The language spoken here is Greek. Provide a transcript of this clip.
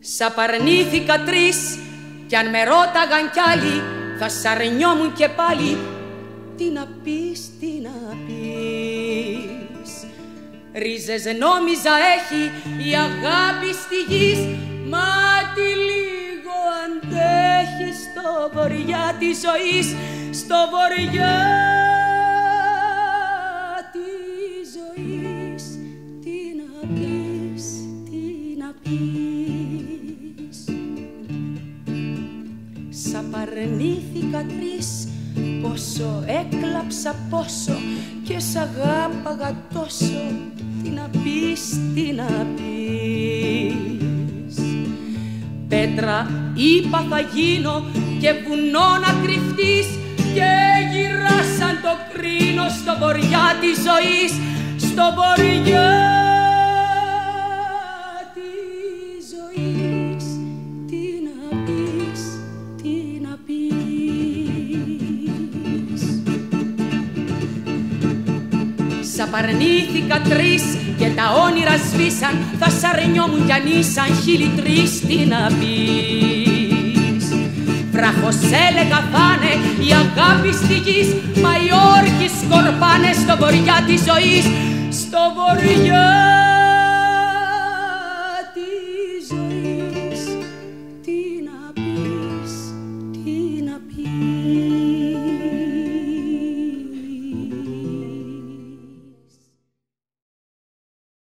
Σ' απαρνήθηκα τρεις κι αν με ρώταγαν κι άλλοι θα σ' αρνιόμουν και πάλι. Τι να πεις, τι να πεις. Ρίζες νόμιζα έχει η αγάπη στη γης μα τι λίγο αντέχει στο βοριά της ζωής. Στο βοριά απαρνήθηκα τρεις. Πόσο έκλαψα πόσο και σ' αγάπαγα τόσο. Τι να πεις, τι να πεις. Πέτρα είπα θα γίνω και βουνό να κρυφτείς. Και γυράσαν το κρίνο στο βοριά της ζωής. Στο βοριά Σ' απαρνήθηκα τρεις και τα όνειρα σβήσαν. Θα σ' αρνιόμουν κι αν ήσαν χίλι τρεις τι να πεις. Βράχος έλεγα θα'ναι η αγάπη στη γης Μα οι όρκοι σκορπάνε στο βοριά της ζωής. Στο βοριά